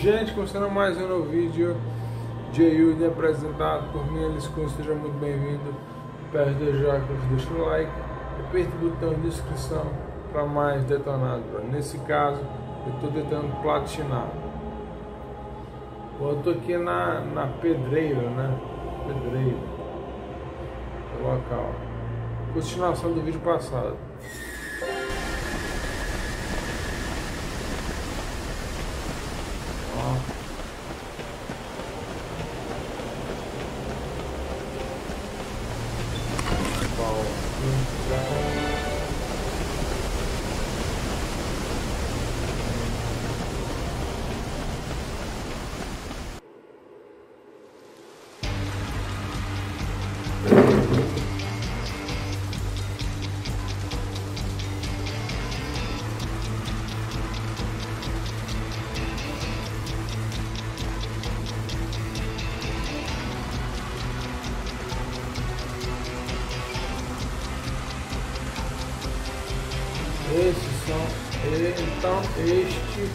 Gente, começando mais um novo vídeo. J.U.D. apresentado por mim, Elis Cunha, seja muito bem-vindo. Perto do Jacos, deixa o like. Aperta o botão de inscrição para mais detonado Nesse caso, eu estou tentando platinar. Eu estou aqui na, na pedreira, né? Pedreira. Local. Continuação do vídeo passado Esses são, então estes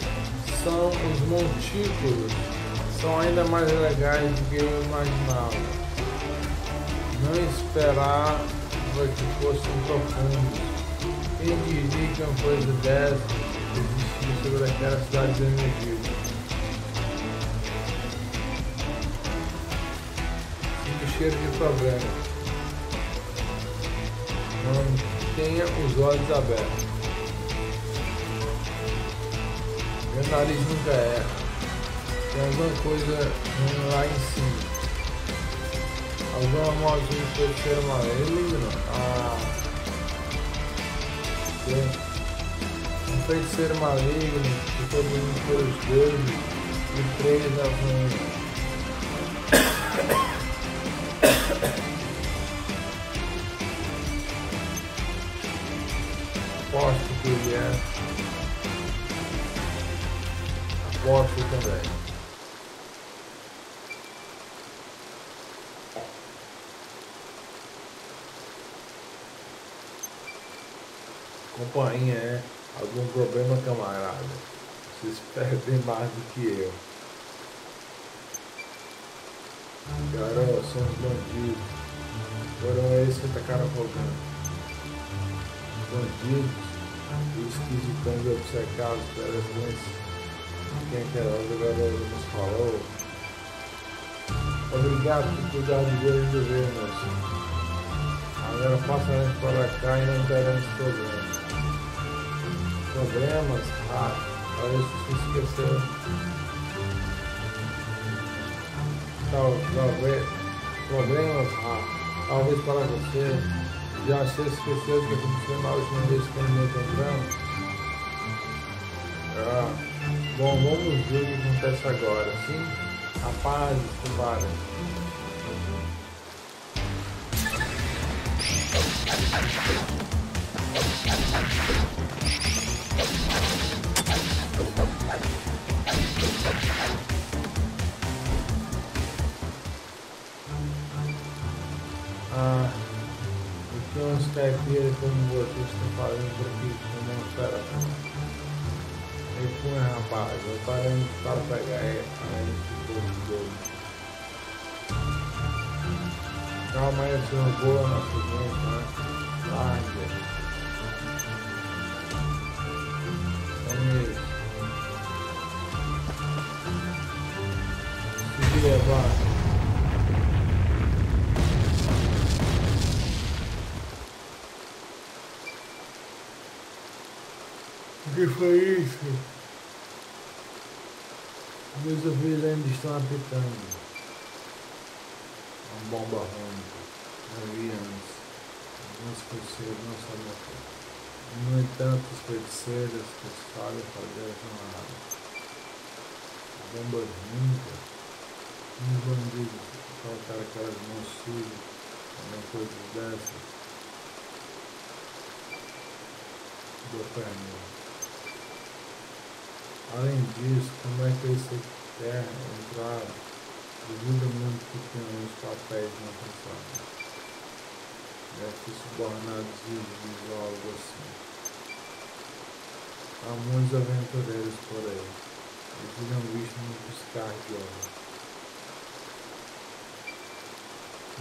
são os montículos, são ainda mais legais do que eu imaginava. Não esperava que fossem profundos. Quem diria que uma coisa dessa existia sobre aquela cidade de Egito? Cheiro de problema. Não tenha os olhos abertos. Meu nariz nunca erra. Tem alguma coisa lá em cima. Alguma modinha de feiticeiro maligno? Ah. Tem. Um feiticeiro maligno que todo mundo pelos deuses e três nas Aposto gosto também. Companhia é algum problema, camarada? Vocês perdem mais do que eu. Garoto, são os bandidos. Foram eles que atacaram rogando. Bandidos, e obcecados pelas doenças quem que era o jogador nos falou. Obrigado por cuidar de Deus e ver, moço. Agora passa a gente para cá e não teremos problemas. Problemas? Ah, talvez você esqueceu. Talvez. Problemas? Ah, talvez para você. Já se esqueceu que aconteceu na última vez que nós encontramos? Ah. Bom, vamos ver o que acontece agora, sim? Rapazes, tubarão. Ah, o que uns caipiras como vocês estão fazendo por aqui, como uma espera com rapaz, eu parei para pegar aí doido. Calma aí, senhor, boa na segunda, né? Larga. Vamos. Se levar. Que foi isso? Meus ouvidos ainda estão apitando. Uma bomba rônica. Já vi antes. Alguns feiticeiros não sabem o No entanto, os feiticeiros que sabem fazer nada. Bombas rônicas. Uns bandidos colocaram aquelas mãos sujas. Alguma coisa dessas. Do perna. Além disso, é que esse terra entrar devido muito que tem os papéis na passada? Deve ter subornado de ou algo assim. Há muitos aventureiros por aí. Eles viram visto no cardiana.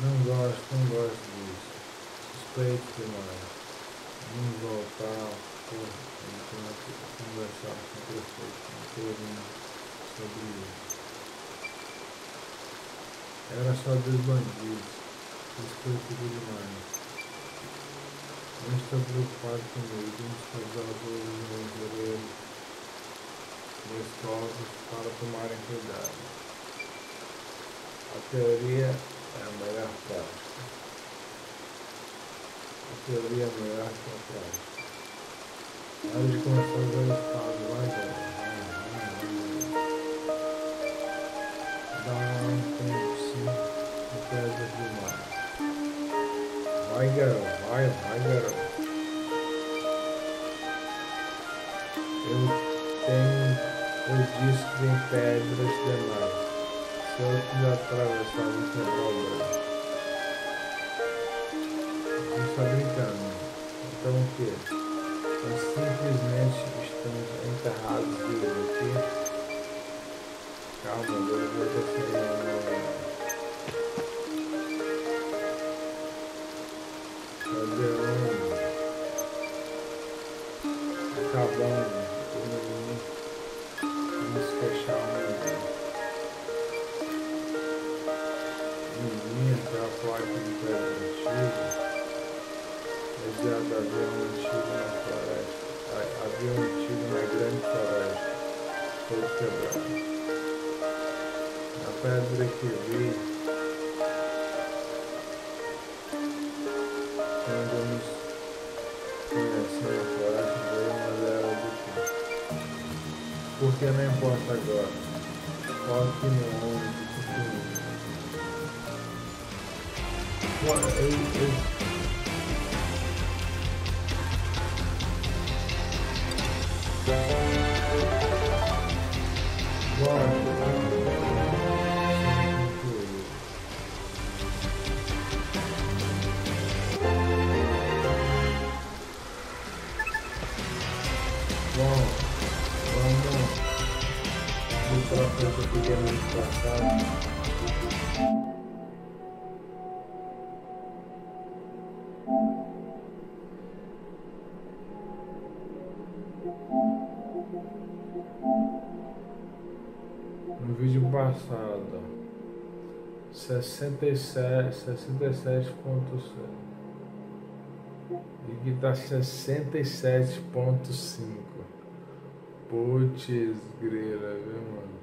Não gosto, não gosto disso. Suspeito demais. Vamos voltar, por conversar com o prefeito, com o Torino, sobre isso. Era só dos bandidos. Suspeito demais. Não estou preocupado vamos fazer a dos brasileiros meus povos para tomarem cuidado. A teoria é a melhor prática. A teoria é a melhor que a prática. Hora de começar o estado, vai, galera. Dá um tempo sim, não pesa demais. Vai, garoto. Vai, vai, garoto. Eu tenho, disse que tem pedras demais. Se eu quiser atravessar, não tem problema. Não está brincando. Então o que? Nós simplesmente estamos enterrados vivos aqui. Calma, Deus vai ter acabando vamos fechar uma menina que é a placa de pedra antiga na floresta avião antigo floresta todo quebrado a pedra que vi quando nos conhecemos na floresta porque não importa agora. Foque no ônibus. Eu, eu, No vídeo passado, 67, 67.7 e que tá 67.5. Putz, grila, viu, mano?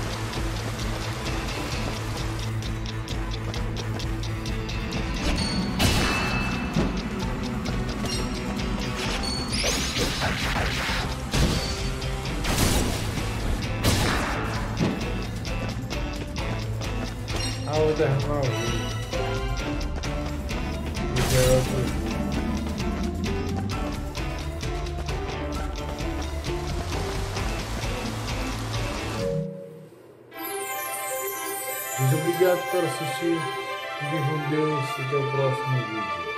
E é outro Muito obrigado por assistir. Fiquem com Deus. Até o próximo vídeo.